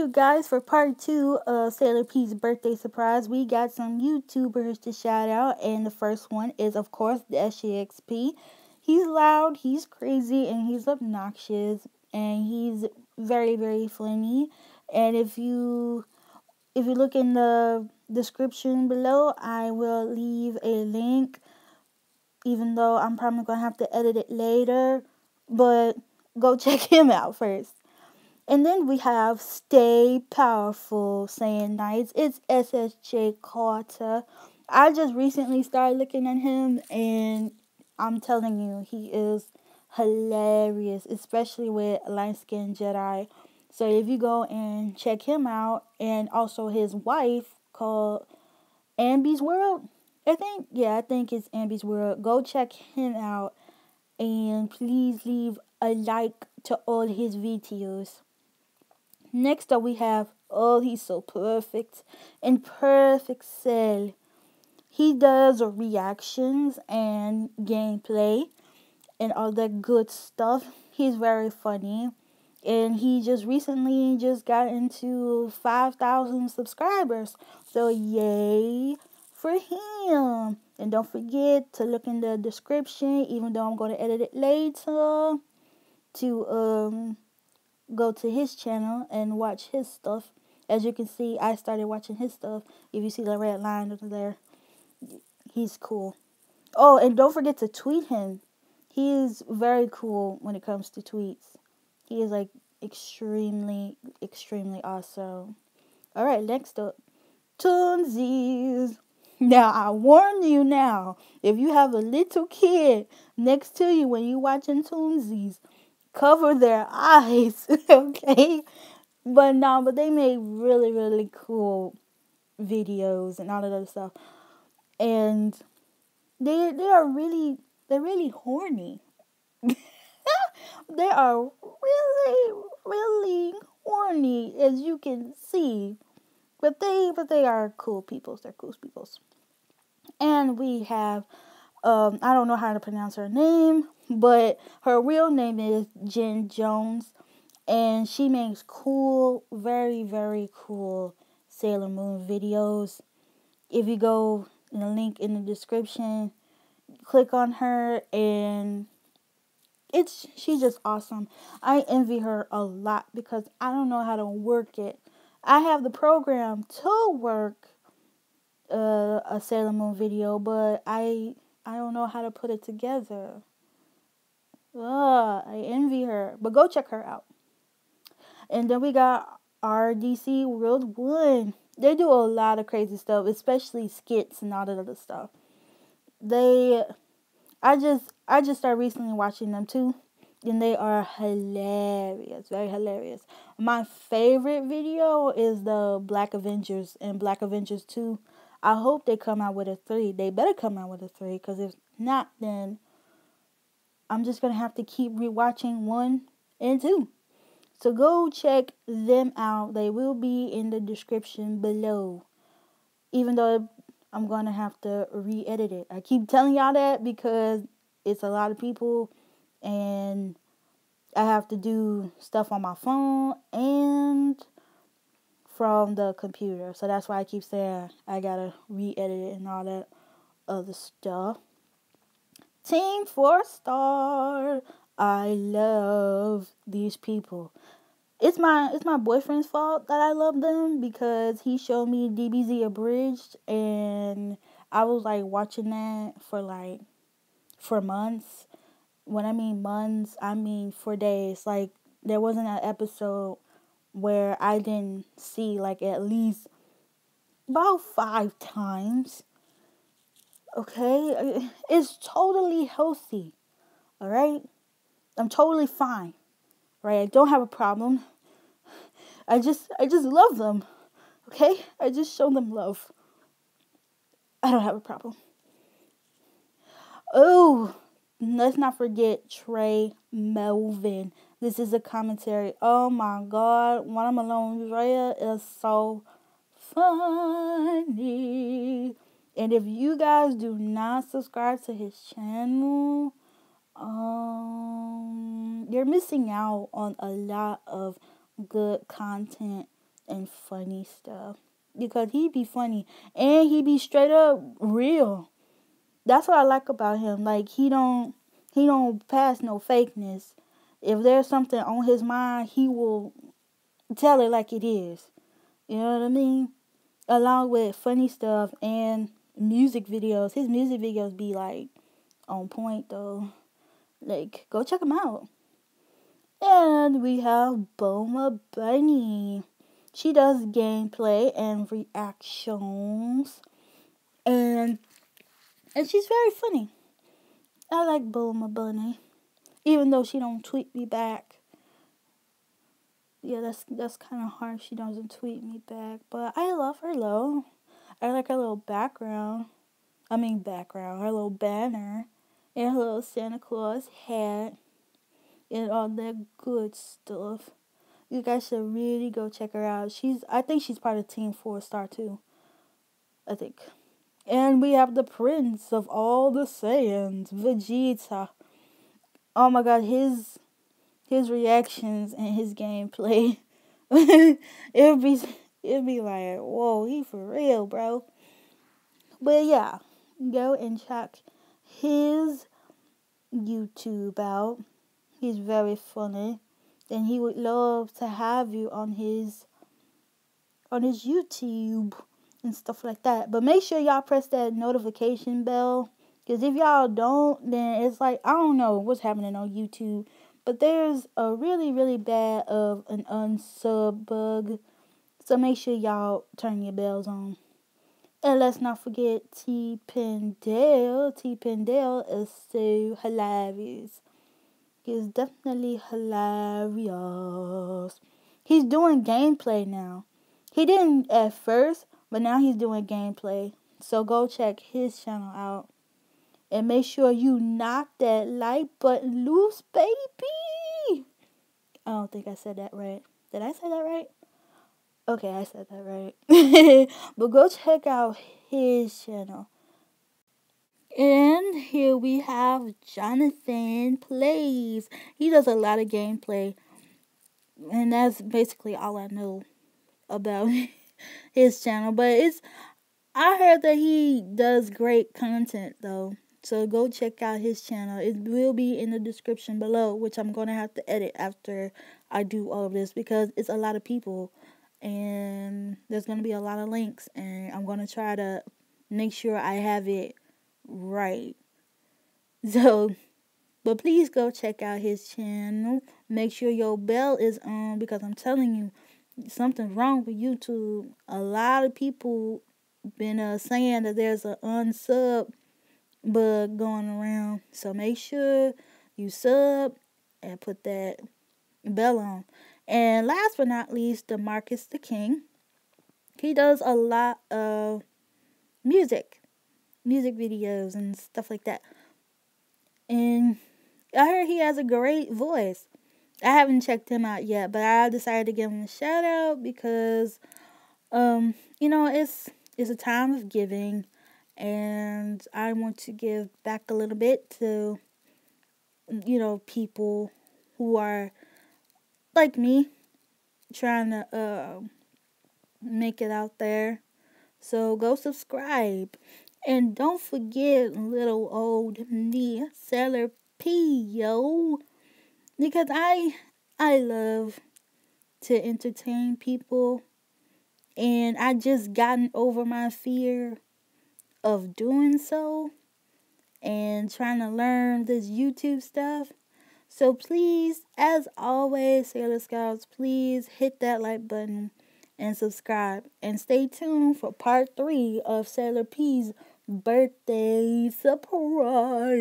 you guys for part two of Sailor P's birthday surprise. We got some YouTubers to shout out, and the first one is, of course, DashieXP. He's loud, he's crazy, and he's obnoxious, and he's very, very funny. And if you if you look in the description below, I will leave a link. Even though I'm probably gonna have to edit it later, but go check him out first. And then we have Stay Powerful saying nice. It's SSJ Carter. I just recently started looking at him and I'm telling you, he is hilarious, especially with Light Skin Jedi. So if you go and check him out and also his wife called Ambi's World, I think, yeah, I think it's Ambi's World. Go check him out and please leave a like to all his videos. Next up, we have Oh, he's so perfect Imperfect Cell. He does reactions and gameplay and all that good stuff. He's very funny. And he just recently just got into 5,000 subscribers. So, yay for him. And don't forget to look in the description, even though I'm going to edit it later, to um go to his channel and watch his stuff. As you can see, I started watching his stuff. If you see the red line over there, he's cool. Oh, and don't forget to tweet him. He is very cool when it comes to tweets. He is like extremely, extremely awesome. All right, next up, Toonzies. Now, I warn you now, if you have a little kid next to you when you're watching Toonzies, cover their eyes, okay? But no, but they made really, really cool videos and all of that stuff. And they they are really they're really horny. they are really, really horny as you can see. But they but they are cool peoples. They're cool peoples. And we have um I don't know how to pronounce her name, but her real name is Jen Jones, and she makes cool, very, very cool Sailor Moon videos. If you go in the link in the description, click on her and it's she's just awesome. I envy her a lot because I don't know how to work it. I have the program to work uh, a Sailor Moon video, but I I don't know how to put it together. Ugh, I envy her. But go check her out. And then we got RDC World One. They do a lot of crazy stuff, especially skits and all that other stuff. They I just I just started recently watching them too. And they are hilarious, very hilarious. My favorite video is the Black Avengers and Black Avengers 2. I hope they come out with a 3. They better come out with a 3 because if not, then I'm just going to have to keep rewatching one and two. So go check them out. They will be in the description below. Even though I'm going to have to re edit it. I keep telling y'all that because it's a lot of people and I have to do stuff on my phone and from the computer. So that's why I keep saying I got to re edit it and all that other stuff. Team Four Star. I love these people. It's my it's my boyfriend's fault that I love them because he showed me DBZ abridged and I was like watching that for like for months. When I mean months, I mean for days. Like there wasn't an episode where I didn't see like at least about five times Okay? It's totally healthy. All right? I'm totally fine. Right? I don't have a problem. I just I just love them. Okay? I just show them love. I don't have a problem. Oh, let's not forget Tré Melvin. This is a commentary. Oh my god, when I'm alone, Drea is so funny. And if you guys do not subscribe to his channel, um, you're missing out on a lot of good content and funny stuff because he be funny and he be straight up real. That's what I like about him. Like he don't he don't pass no fakeness. If there's something on his mind, he will tell it like it is. You know what I mean? Along with funny stuff and music videos. His music videos be like on point though. Like go check him out. And we have Bulma Bunny. She does gameplay and reactions. And and she's very funny. I like Bulma Bunny. Even though she don't tweet me back. Yeah, that's that's kind of hard. She doesn't tweet me back, but I love her though. I like her little background. I mean background, her little banner, and her little Santa Claus hat and all that good stuff. You guys should really go check her out. She's I think she's part of Team Four Star too. I think. And we have the Prince of all the Saiyans, Vegeta. Oh my god, his his reactions and his gameplay. it'd be it'd be like, whoa, he for real, bro. But yeah, go and check his YouTube out. He's very funny. And he would love to have you on his on his YouTube and stuff like that. But make sure y'all press that notification bell. Because if y'all don't, then it's like, I don't know what's happening on YouTube. But there's a really, really bad of an unsub bug. So make sure y'all turn your bells on. And let's not forget T. Pindell. T. Pindell is so hilarious. He's definitely hilarious. He's doing gameplay now. He didn't at first, but now he's doing gameplay. So go check his channel out. And make sure you knock that like button loose, baby. I don't think I said that right. Did I say that right? Okay, I said that right. but go check out his channel. And here we have Jonathan Plays. He does a lot of gameplay. And that's basically all I know about his channel. But it's I heard that he does great content though. So go check out his channel. It will be in the description below, which I'm going to have to edit after I do all of this because it's a lot of people and there's going to be a lot of links and I'm going to try to make sure I have it right. So, but please go check out his channel. Make sure your bell is on because I'm telling you, something's wrong with YouTube. A lot of people been uh, saying that there's an unsub bug going around. So make sure you sub and put that bell on. And last but not least, Dermarcus the King. He does a lot of music music videos and stuff like that. And I heard he has a great voice. I haven't checked him out yet, but I decided to give him a shout out because um, you know, it's it's a time of giving and I want to give back a little bit to you know, people who are like me trying to uh make it out there. So go subscribe and don't forget little old me, Sailor P, yo. Because I I love to entertain people and I just gotten over my fear of doing so and trying to learn this YouTube stuff. So please, as always, Sailor Scouts, please hit that like button and subscribe. And stay tuned for part three of Sailor P's birthday surprise.